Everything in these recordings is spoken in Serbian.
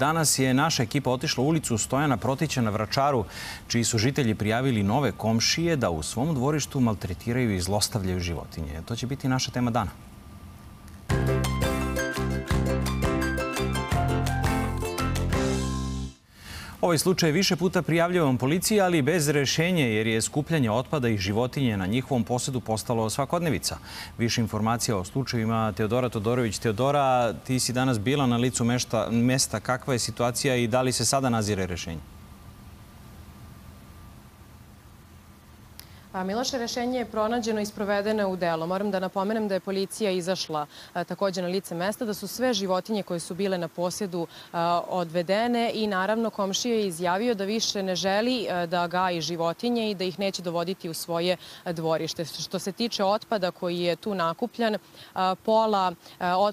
Danas je naša ekipa otišla u ulicu Stojana Protića na Vračaru, čiji su žitelji prijavili nove komšije da u svom dvorištu maltretiraju i zlostavljaju životinje. To će biti naša tema dana. Ovaj slučaj više puta prijavljavam policiji, ali bez rešenja jer je skupljanje otpada i životinje na njihovom posedu postalo svakodnevica. Više informacija o slučajima Teodora Todorović. Teodora, ti si danas bila na licu mesta. Kakva je situacija i da li se sada nazire rešenje? Miloše, rešenje je pronađeno i sprovedeno u delo. Moram da napomenem da je policija izašla takođe na lice mesta, da su sve životinje koje su bile na posjedu odvedene i naravno komšija je izjavio da više ne želi da gaji životinje i da ih neće dovoditi u svoje dvorište. Što se tiče otpada koji je tu nakupljan, pola,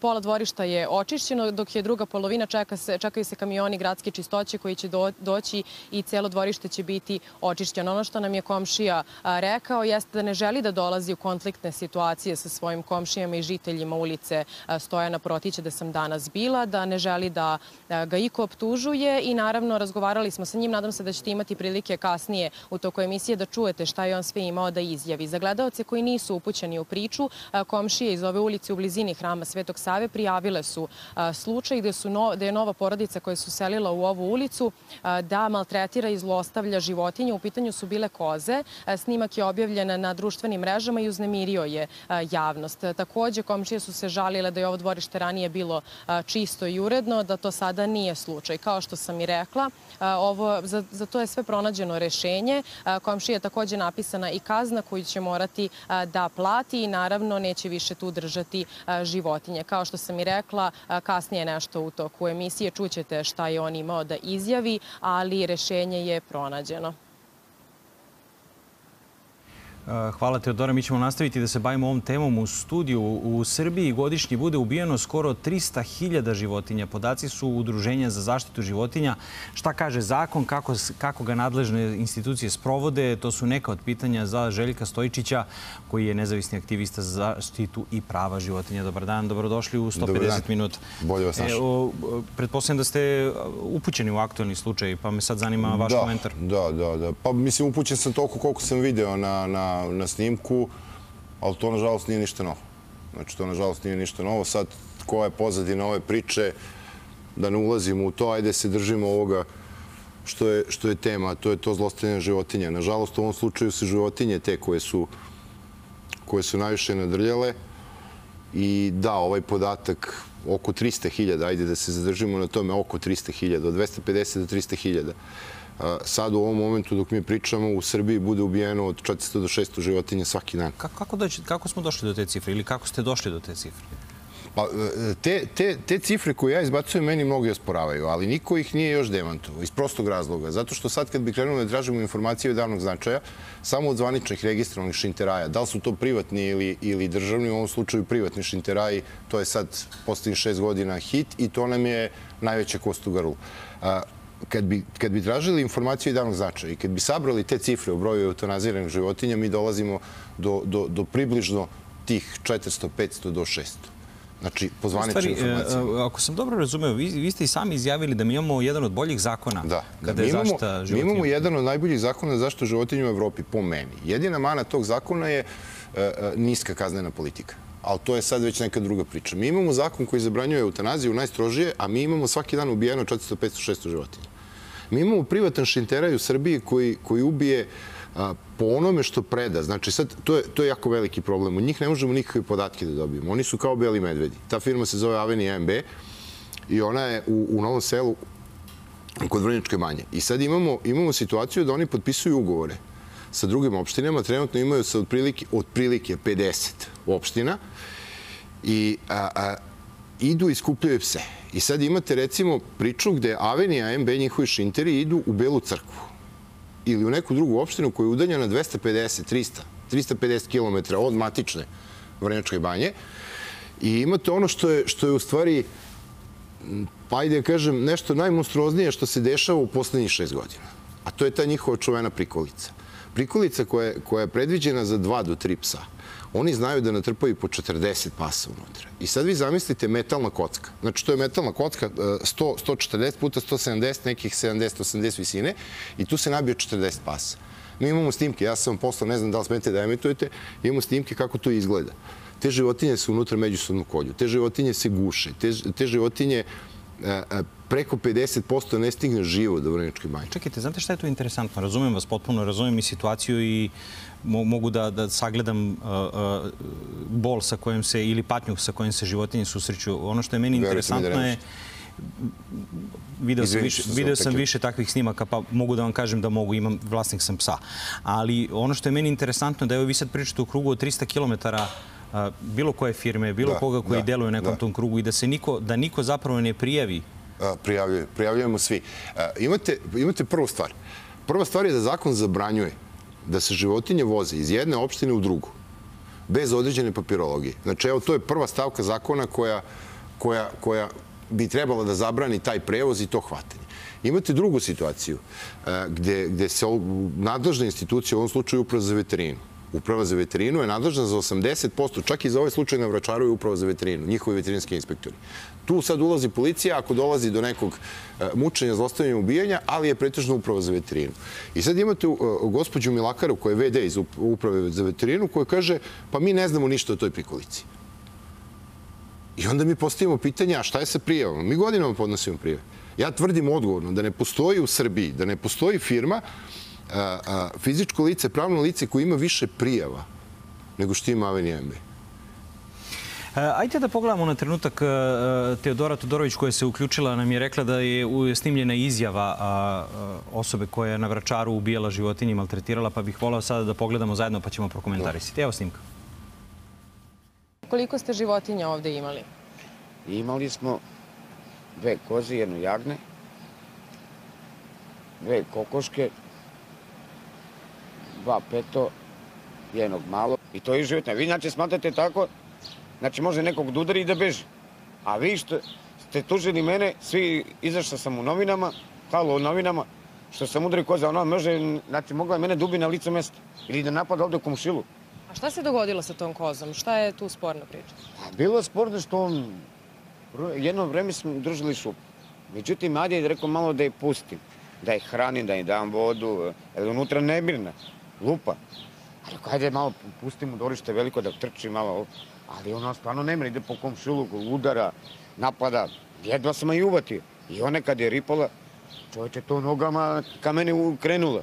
pola dvorišta je očišćeno, dok je druga polovina čeka se, čekaju se kamioni gradske čistoće koji će doći i celo dvorište će biti očišćeno. Ono što nam je komšija rekao jeste da ne želi da dolazi u konfliktne situacije sa svojim komšijama i žiteljima ulice Stojana Protića da sam danas bila, da ne želi da ga iko optužuje i naravno razgovarali smo sa njim. Nadam se da ćete imati prilike kasnije u toku emisije da čujete šta je on sve imao da izjavi. Za gledalce koji nisu upućeni u priču, komšije iz ove ulice u blizini hrama Svetog Save prijavile su slučaj gde, su no, je nova porodica koja su selila u ovu ulicu da maltretira i zlostavlja životinje. U pitanju su bile koze. Snimak je objavljen na društvenim mrežama i uznemirio je javnost. Takođe, komšije su se žalile da je ovo dvorište ranije bilo čisto i uredno, da to sada nije slučaj. Kao što sam i rekla, ovo, za, za to je sve pronađeno rešenje. Komšije je takođe napisana i kazna koju će morati da plati i naravno neće više tu držati životinje. Kao što sam i rekla, kasnije nešto u toku emisije čućete šta je on imao da izjavi, ali rešenje je pronađeno. Hvala Teodora. Mi ćemo nastaviti da se bavimo ovom temom u studiju. U Srbiji godišnji bude ubijeno skoro 300.000 životinja. Podaci su Udruženja za zaštitu životinja. Šta kaže zakon, kako, kako ga nadležne institucije sprovode, to su neka od pitanja za Željka Stojičića, koji je nezavisni aktivista za zaštitu i prava životinja. Dobar dan, dobrodošli u 150 minuta. Bolje vas našao. Pretpostavljam da ste upućeni u aktualni slučaj, pa me sad zanima vaš da, komentar. Da, da, da. Pa mislim, upućen sam toliko koliko sam video na, na na, snimku, ali to nažalost nije ništa novo. Znači, to nažalost nije ništa novo. Sad, koja je pozadina ove priče, da ne ulazimo u to, ajde se držimo ovoga što je, što je tema, to je to zlostavljanje životinja. Nažalost, u ovom slučaju su životinje te koje su, koje su najviše nadrljale i da, ovaj podatak oko 300.000, ajde da se zadržimo na tome, oko 300.000, od 250 do 300.000 sad u ovom momentu dok mi pričamo u Srbiji bude ubijeno od 400 do 600 životinja svaki dan. Kako, kako, doći, kako smo došli do te cifre ili kako ste došli do te cifre? Pa, e, te, te, te cifre koje ja izbacujem meni mnogi osporavaju, ali niko ih nije još demantovao, iz prostog razloga. Zato što sad kad bi krenuli da tražimo informacije od davnog značaja, samo od zvaničnih registrovanih šinteraja, da li su to privatni ili, ili državni, u ovom slučaju privatni šinteraji, to je sad postavljeno šest godina hit i to nam je najveća kost u grlu kad bi, kad bi tražili informaciju i danog značaja i kad bi sabrali te cifre u broju eutanaziranih životinja, mi dolazimo do, do, do približno tih 400, 500 do 600. Znači, po zvaničnim e, informacijama. Ako sam dobro razumeo, vi, vi ste i sami izjavili da mi imamo jedan od boljih zakona da, kada da, je zašta životinja. Mi imamo jedan od najboljih zakona za zaštitu životinja u Evropi, po meni. Jedina mana tog zakona je uh, niska kaznena politika ali to je sad već neka druga priča. Mi imamo zakon koji zabranjuje eutanaziju najstrožije, a mi imamo svaki dan ubijeno 400, 500, 600 životinja. Mi imamo privatan šinteraj u Srbiji koji, koji ubije a, po onome što preda. Znači, sad, to je, to je jako veliki problem. U njih ne možemo nikakve podatke da dobijemo. Oni su kao beli medvedi. Ta firma se zove Aveni MB i ona je u, u Novom selu kod Vrničke manje. I sad imamo, imamo situaciju da oni potpisuju ugovore sa drugim opštinama. Trenutno imaju sa otprilike, otprilike 50 opština i a, a, idu i skupljaju pse. I sad imate recimo priču gde Avenija MB njihovi šinteri idu u Belu crkvu ili u neku drugu opštinu koja je udaljena 250, 300, 350 km od matične Vrnjačke banje i imate ono što je, što je u stvari pa ajde da kažem, nešto najmonstruoznije što se dešava u poslednjih šest godina. A to je ta njihova čuvena prikolica. Prikolica koja koja je predviđena za dva do tri psa oni znaju da natrpaju po 40 pasa unutra. I sad vi zamislite metalna kocka. Znači, to je metalna kocka 100, 140 puta 170, nekih 70-80 visine i tu se nabio 40 pasa. Mi imamo snimke, ja sam vam poslao, ne znam da li smete da emitujete, imamo snimke kako to izgleda. Te životinje se unutra međusobno kolju, te životinje se guše, te, te životinje preko 50% ne stigne živo do Vrničke banje. Čekajte, znate šta je tu interesantno? Razumem vas potpuno, razumem i situaciju i mogu da, da sagledam uh, uh, bol sa kojim se, ili patnju sa kojim se životinje susreću. Ono što je meni interesantno je video sam, više, video sam više takvih snimaka, pa mogu da vam kažem da mogu, imam, vlasnik sam psa. Ali ono što je meni interesantno je da evo vi sad pričate u krugu od 300 bilo koje firme, bilo da, koga koji da, deluje u nekom da. tom krugu i da se niko, da niko zapravo ne prijavi prijavljuje, prijavljujemo svi. Imate, imate prvu stvar. Prva stvar je da zakon zabranjuje da se životinje voze iz jedne opštine u drugu, bez određene papirologije. Znači, evo, to je prva stavka zakona koja, koja, koja bi trebala da zabrani taj prevoz i to hvatanje. Imate drugu situaciju gde, gde se nadležna institucija, u ovom slučaju upravo za veterinu, Uprava za veterinu je nadležna za 80%, čak i za ovaj slučaj na Vračaru je uprava za veterinu, njihovi veterinski inspektori. Tu sad ulazi policija ako dolazi do nekog e, mučenja, zlostavljanja, ubijanja, ali je pretežno uprava za veterinu. I sad imate e, gospođu Milakaru, koja je VD iz uprave za veterinu, koja kaže, pa mi ne znamo ništa o toj prikolici. I onda mi postavimo pitanje, a šta je sa prijavama? Mi godinama podnosimo prijave. Ja tvrdim odgovorno da ne postoji u Srbiji, da ne postoji firma fizičko lice, pravno lice koje ima više prijava nego što ima Aveni MB. E, ajde da pogledamo na trenutak e, Teodora Todorović koja se uključila, nam je rekla da je snimljena izjava osobe koja je na vračaru ubijala životinje i maltretirala, pa bih volao sada da pogledamo zajedno pa ćemo prokomentarisati. Evo snimka. Koliko ste životinja ovde imali? Imali smo dve koze, jednu jagne, dve kokoške, dva peto, jednog malo. I to je životno. Vi znači smatrate tako, znači može nekog da udari i da beži. A vi što ste tužili mene, svi izašao sam u novinama, halo u novinama, što sam udari koza, ona može, znači mogla je mene dubi na licu mesta ili da napada ovde u komšilu. A šta se dogodilo sa tom kozom? Šta je tu sporna priča? A bilo je sporno što on, jedno vreme smo držali šup. Međutim, Adija je rekao malo da je pustim, da je hranim, da je dam vodu, jer unutra nemirna lupa. Rekao, ajde malo pustim mu dorište veliko da trči malo. Ali ona stvarno nema, ide po komšiluku, udara, napada. Jedva sam i uvatio. I ona kad je ripala, čovječe to nogama ka mene krenula.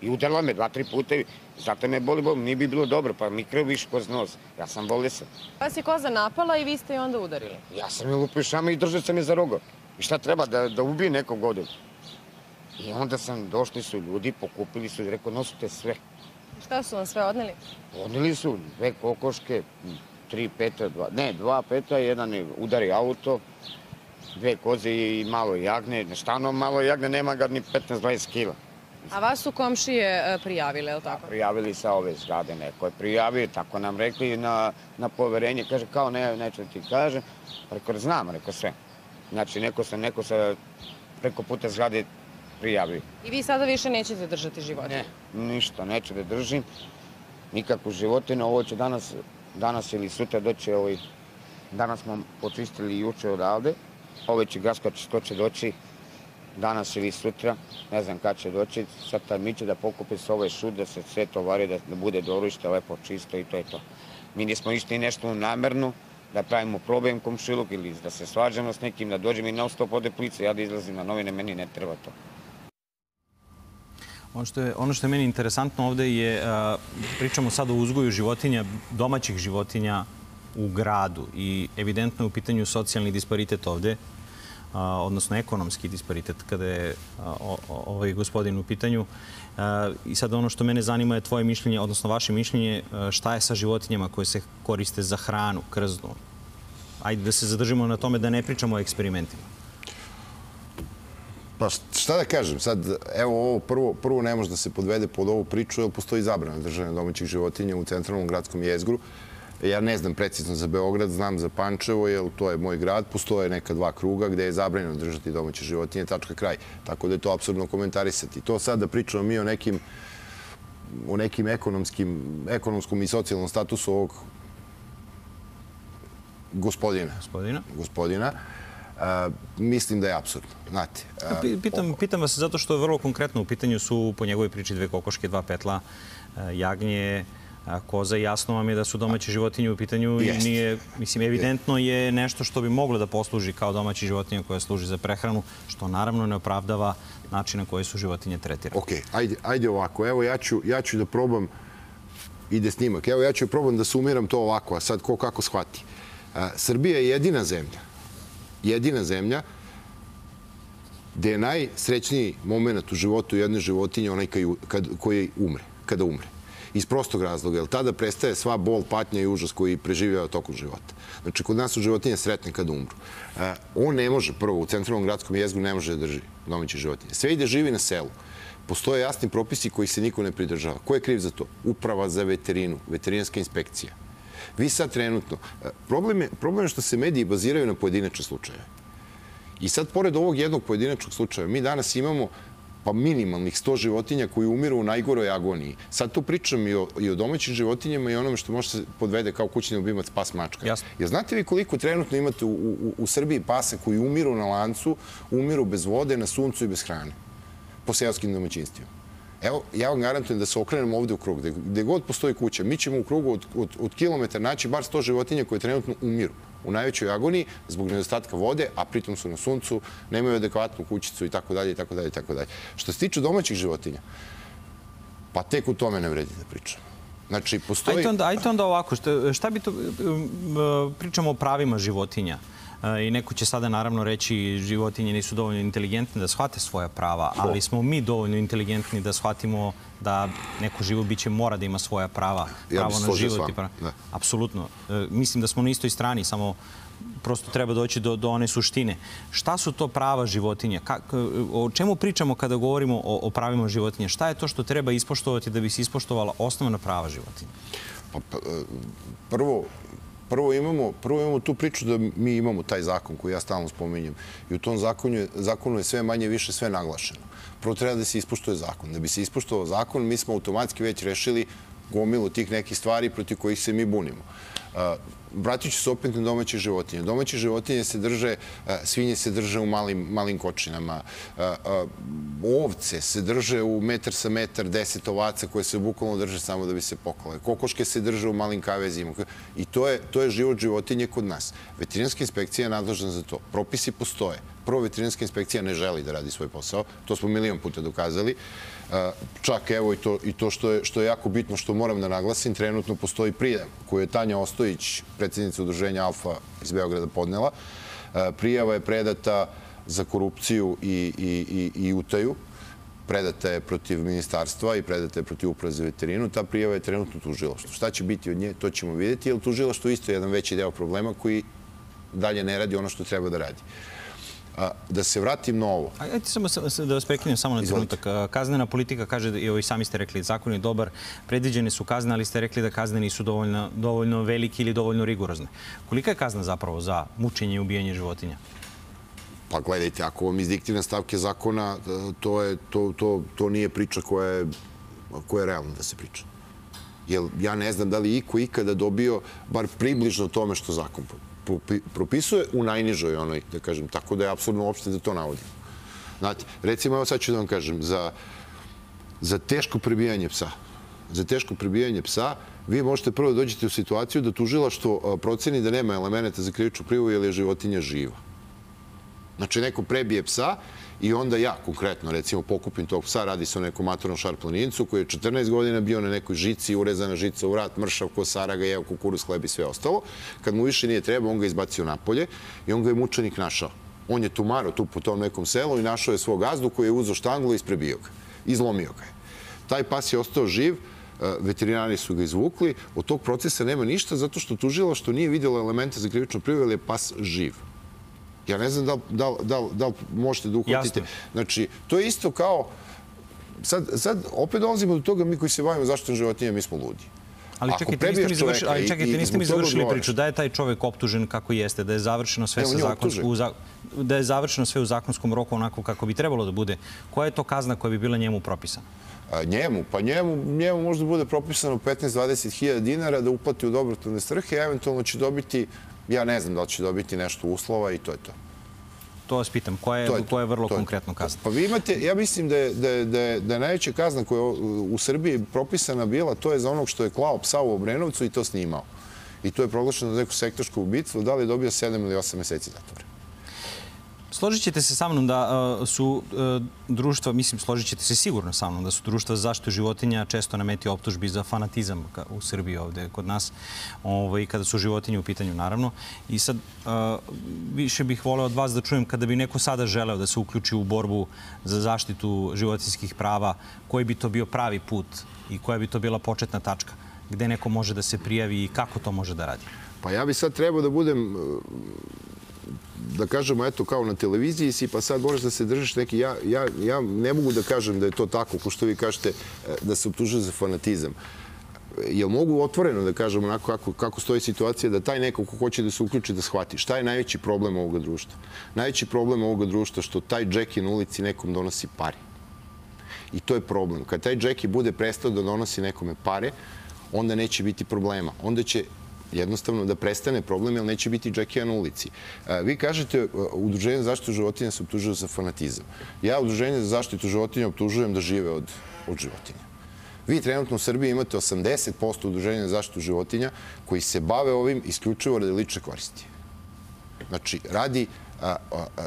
I udarila me dva, tri puta. Zato me boli, boli, nije bi bilo dobro, pa mi krv više koz nos. Ja sam bolesan. Vas je koza napala i vi ste je onda udarili? Ja sam je lupio šama i držao sam je za rogo. I šta treba, da, da ubije nekog ovde? I onda sam, došli su ljudi, pokupili su i rekao, nosite sve. Šta su vam sve odneli? Odneli su dve kokoške, tri peta, dva, ne, dva peta, jedan je udari auto, dve koze i malo jagne. Štano malo jagne, nema ga ni 15-20 kila. A vas su komšije e, prijavile, je li tako? Prijavili sa ove zgrade, neko je prijavio, tako nam rekli na, na poverenje. Kaže, kao ne, neću da ti kažem. Rekao, znam, rekao sve. Znači, neko sa, neko sa preko puta zgrade prijavi. I vi sada više nećete držati životinje? Ne, ništa, neću da držim. Nikakvu životinu. Ovo će danas, danas ili sutra doći ovaj... Danas smo počistili juče odavde. Ove će gaskač što će doći danas ili sutra, ne znam kad će doći, sad tad mi će da pokupi se ove šud, da se sve tovari, da, da bude dorište lepo čisto i to je to. Mi nismo išli nešto namerno, da pravimo problem komšiluk ili da se svađamo s nekim, da dođem i na stop ode plice, ja da izlazim na novine, meni ne treba to. Ono što, je, ono što meni interesantno ovde je, pričamo sad o uzgoju životinja, domaćih životinja u gradu i evidentno je u pitanju socijalni disparitet ovde, odnosno ekonomski disparitet kada je ovaj gospodin u pitanju. I sad ono što mene zanima je tvoje mišljenje, odnosno vaše mišljenje, šta je sa životinjama koje se koriste za hranu, krznu? Ajde da se zadržimo na tome da ne pričamo o eksperimentima. Pa šta da kažem, sad, evo ovo prvo, prvo ne može da se podvede pod ovu priču, jer postoji zabrana držanja domaćih životinja u centralnom gradskom jezgru. Ja ne znam precizno za Beograd, znam za Pančevo, jer to je moj grad. Postoje neka dva kruga gde je zabranjeno držati domaće životinje, tačka kraj. Tako da je to apsurdno komentarisati. To sad da pričamo mi o nekim o nekim ekonomskim, ekonomskom i socijalnom statusu ovog gospodina. Gospodina. Gospodina. Mislim da je absurdno. Znate, a, Pi- Pitam, pitam vas zato što je vrlo konkretno u pitanju su po njegovoj priči dve kokoške, dva petla, e, jagnje, koza. Jasno vam je da su domaće životinje u pitanju i nije, mislim, evidentno je nešto što bi moglo da posluži kao domaća životinja koja služi za prehranu, što naravno ne opravdava način na koji su životinje tretirane. Ok, ajde, ajde ovako. Evo ja ću, ja ću da probam, ide snimak, evo ja ću probam da sumiram to ovako, a sad ko kako shvati. Srbija je jedina zemlja, jedina zemlja gde je najsrećniji moment u životu jedne životinje onaj kad, koji umre, kada umre. Iz prostog razloga, jer tada prestaje sva bol, patnja i užas koji preživljava tokom života. Znači, kod nas su životinje sretne kada umru. E, on ne može, prvo, u centralnom gradskom jezgu ne može da drži domaće životinje. Sve ide živi na selu. Postoje jasni propisi koji se niko ne pridržava. Ko je kriv za to? Uprava za veterinu, veterinarska inspekcija. Vi sad trenutno, e, problem je, problem je što se mediji baziraju na pojedinačne slučajeve. I sad, pored ovog jednog pojedinačnog slučaja, mi danas imamo pa minimalnih 100 životinja koji umiru u najgoroj agoniji. Sad tu pričam i o, i o domaćim životinjama i onome što može se podvede kao kućni ljubimac pas mačka. Jasno. Jer znate vi koliko trenutno imate u, u, u Srbiji pasa koji umiru na lancu, umiru bez vode, na suncu i bez hrane? Po seoskim domaćinstvima. Evo, ja vam garantujem da se okrenemo ovde u krug, gde, god postoji kuća, mi ćemo u krugu od, od, od kilometra naći bar 100 životinja koje trenutno umiru u najvećoj agoniji zbog nedostatka vode, a pritom su na suncu, nemaju adekvatnu kućicu i tako dalje i tako dalje i tako dalje. Što se tiče domaćih životinja, pa tek u tome ne vredi da pričam. Znači, postoji... Ajde onda, ajde onda ovako, šta, šta bi to, pričamo o pravima životinja. I neko će sada naravno reći životinje nisu dovoljno inteligentne da shvate svoja prava, ali smo mi dovoljno inteligentni da shvatimo da neko živo biće mora da ima svoja prava, pravo na život. da. Apsolutno. E, Mislim da smo na istoj strani, samo prosto treba doći do, do one suštine. Šta su to prava životinja? Ka, o čemu pričamo kada govorimo o, o pravima životinja? Šta je to što treba ispoštovati da bi se ispoštovala osnovna prava životinja? Pa, pa, e, prvo, prvo imamo, prvo imamo tu priču da mi imamo taj zakon koji ja stalno spominjem i u tom zakonu je, zakonu je sve manje više sve naglašeno. Prvo treba da se ispoštuje zakon. Da bi se ispoštovao zakon, mi smo automatski već rešili gomilu tih nekih stvari protiv kojih se mi bunimo. Vratit ću se opet na domaće životinje. Domaće životinje se drže, uh, svinje se drže u malim, malim kočinama, uh, uh, ovce se drže u metar sa metar, deset ovaca koje se bukvalno drže samo da bi se poklale. Kokoške se drže u malim kavezima. I to je, to je život životinje kod nas. Veterinarska inspekcija je nadležna za to. Propisi postoje. Prvo, veterinarska inspekcija ne želi da radi svoj posao. To smo milion puta dokazali. Uh, Čak evo i to, i to što, je, što je jako bitno, što moram da naglasim, trenutno postoji prijav koju je Tanja Ostojić, predsjednica udruženja Alfa iz Beograda, podnela. Uh, Prijava je predata za korupciju i, i, i, i utaju. Predata je protiv ministarstva i predata je protiv uprave veterinu. Ta prijava je trenutno tužilaštvo. Šta će biti od nje, to ćemo vidjeti, jer tužilaštvo isto je jedan veći deo problema koji dalje ne radi ono što treba da radi. Da se vratim na ovo. Ajde samo sa- sa- da vas prekinem samo na Izvolite. trenutak. Kaznena politika kaže, da- i ovo i sami ste rekli, zakon je dobar, predviđene su kazne, ali ste rekli da kazne nisu dovoljno, dovoljno velike ili dovoljno rigorozne. Kolika je kazna zapravo za mučenje i ubijanje životinja? Pa gledajte, ako vam izdiktivne stavke zakona, e, to, je, to, to, to nije priča koja je, koja je realna da se priča. Jer ja ne znam da li je iko ikada dobio bar približno tome što zakon pro- propisuje u najnižoj onoj, da kažem, tako da je apsolutno uopšte da to navodim. Znate, recimo, evo sad ću da vam kažem, za, za teško prebijanje psa, za teško prebijanje psa, vi možete prvo da dođete u situaciju da tužilaštvo a, proceni da nema elemenata za krivičnu prijavu jer je životinja živa. Znači, neko prebije psa i onda ja, konkretno, recimo, pokupim tog psa, radi se o nekom matornom šarplanincu koji je 14 godina bio na nekoj žici, urezana žica u vrat, mršav ko saraga, jeo kukuruz, hleb i sve ostalo. Kad mu više nije treba, on ga izbacio napolje i on ga je mučenik našao. On je tumaro tu po tom nekom selu i našao je svog gazdu koji je uzao štanglu i isprebio ga. Izlomio ga je. Taj pas je ostao živ, e, veterinari su ga izvukli, od tog procesa nema ništa zato što tužila što nije vidjela elemente za krivičnu prijavu, jer je pas živ. Ja ne znam da, li- da, da, da možete da uhvatite. Jasno. Znači, to je isto kao... Sad, sad opet dolazimo do toga, mi koji se bavimo zaštitom životinja, mi smo ludi. Ali Ako čekajte, niste mi završili, ali čekajte, niste mi završili priču. Da je taj čovek optužen kako jeste, da je završeno sve sa za- da je završeno sve u zakonskom roku onako kako bi trebalo da bude. Koja je to kazna koja bi bila njemu propisana? A, njemu, pa njemu, njemu možda bude propisano 15-20 hiljada dinara da uplati u dobrotvorne svrhe, eventualno će dobiti, ja ne znam da li će dobiti nešto uslova i to je to. To vas pitam. Koja je, To je to. koja je vrlo To je konkretno kazna? Pa vi imate, ja mislim da je, da je, da je, da je najveća kazna koja je u Srbiji propisana bila, to je za onog što je klao psa u Obrenovcu i to snimao. I to je proglašeno za neko sektorsko ubistvo, da li je dobio 7 ili 8 meseci zatvora. Složit ćete se sa mnom da uh, su uh, društva, mislim, složit ćete se sigurno sa mnom, da su društva za zaštitu životinja često na meti optužbi za fanatizam u Srbiji ovde kod nas, ovaj, kada su životinje u pitanju, naravno. I sad, uh, više bih voleo od vas da čujem kada bi neko sada želeo da se uključi u borbu za zaštitu životinskih prava, koji bi to bio pravi put i koja bi to bila početna tačka, gde neko može da se prijavi i kako to može da radi? Pa ja bi sad trebao da budem, e, da kažemo, eto, kao na televiziji si, pa sad moraš da se držiš neki... Ja, ja, ja ne mogu da kažem da je to tako, ko što vi kažete, e, da se optužuje za fanatizam. Jel mogu otvoreno da kažem onako kako, kako stoji situacija da taj neko ko hoće da se uključi da shvati šta je najveći problem ovoga društva? Najveći problem ovoga društva što taj džeki na ulici nekom donosi pare. I to je problem. Kad taj džeki bude prestao da donosi nekome pare, onda neće biti problema. Onda će jednostavno da prestane problem, jer neće biti džekija na ulici. Vi kažete, Udruženje za zaštitu životinja se optužuje za fanatizam. Ja Udruženje za zaštitu životinja optužujem da žive od, od životinja. Vi trenutno u Srbiji imate 80% udruženja za zaštitu životinja koji se bave ovim isključivo radi lične koristi. Znači, radi a,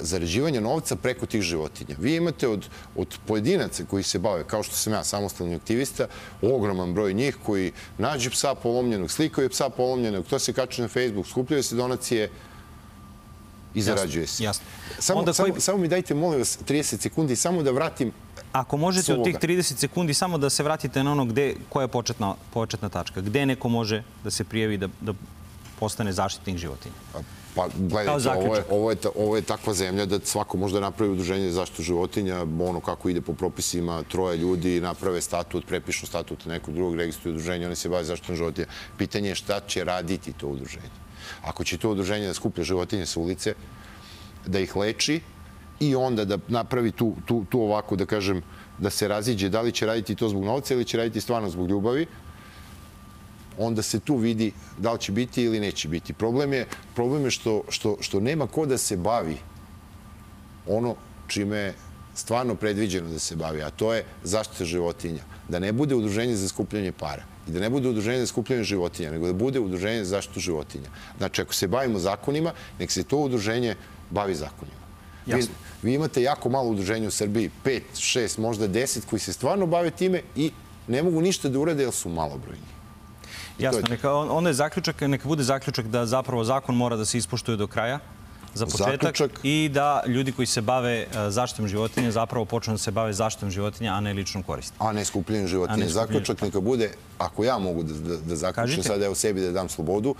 zarađivanja novca preko tih životinja. Vi imate od, od pojedinaca koji se bave, kao što sam ja, samostalni aktivista, ogroman broj njih koji nađu psa polomljenog, slikaju psa polomljenog, to se kače na Facebook, skupljaju se donacije i zarađuje se. jasno. Samo, Onda samo, koji- samo mi dajte, molim vas, 30 sekundi, samo da vratim Ako možete od tih Sloga. 30 sekundi samo da se vratite na ono gde, koja je početna, početna tačka, gde neko može da se prijavi da, da postane zaštitnik životinja. Pa, gledajte, ovo je, ovo, je, ovo je takva zemlja da svako može da napravi udruženje za zaštitu životinja, ono kako ide po propisima, troje ljudi naprave statut, prepišu statut nekog drugog, registruju udruženje, oni se bave zaštitom životinja. Pitanje je šta će raditi to udruženje. Ako će to udruženje da skuplja životinje sa ulice, da ih leči i onda da napravi tu, tu, tu ovako, da kažem, da se raziđe da li će raditi to zbog novca ili će raditi stvarno zbog ljubavi, onda se tu vidi da li će biti ili neće biti. Problem je, problem je što, što, što nema ko da se bavi ono čime je stvarno predviđeno da se bavi, a to je zaštita životinja. Da ne bude udruženje za skupljanje para i da ne bude udruženje za skupljanje životinja, nego da bude udruženje za zaštitu životinja. Znači, ako se bavimo zakonima, nek se to udruženje bavi zakonima. Vi, vi imate jako malo udruženja u Srbiji, pet, šest, možda deset, koji se stvarno bave time i ne mogu ništa da urade, jer su malobrojni. Jasno, neka, on- onda je zaključak, neka bude zaključak da zapravo zakon mora da se ispoštuje do kraja za početak Zaključak- i da ljudi koji se bave e, zaštitom životinja zapravo počnu da se bave zaštitom životinja, a ne ličnom koristi. A ne skupljenjem A životinje. ne. Zaključak neka bude, ako ja mogu da, da, da zaključim Kažite. sad, evo sebi da dam slobodu,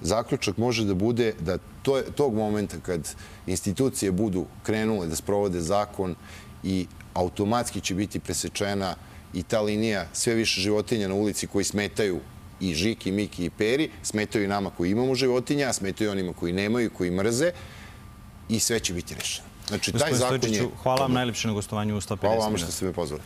zaključak može da bude da to, tog momenta kad institucije budu krenule da sprovode zakon i automatski će biti presečena i ta linija sve više životinja na ulici koji smetaju i Žiki, Miki i Peri, smetaju nama koji imamo životinja, smetaju onima koji nemaju, koji mrze i sve će biti rešeno. Znači, taj Gospodin zakon je... Hvala vam najlepše na gostovanju u 150 Hvala vam što ste me pozvali.